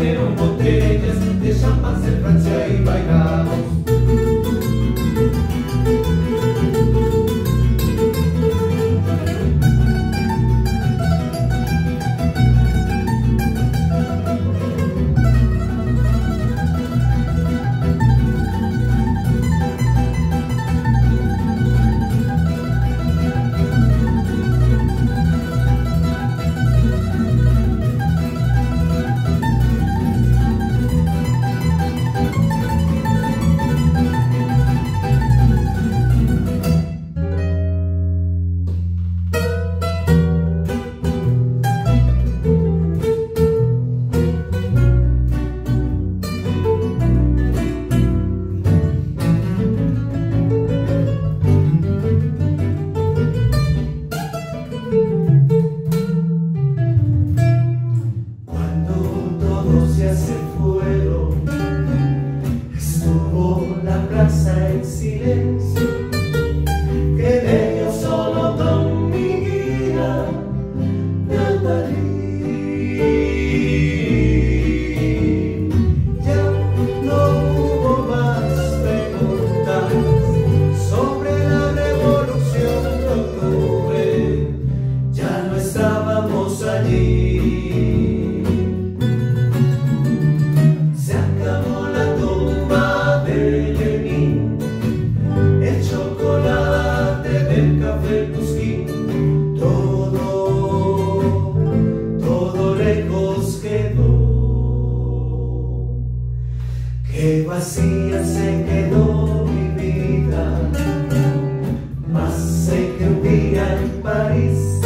ter um vacía se quedó mi vida, más sé que un día en París.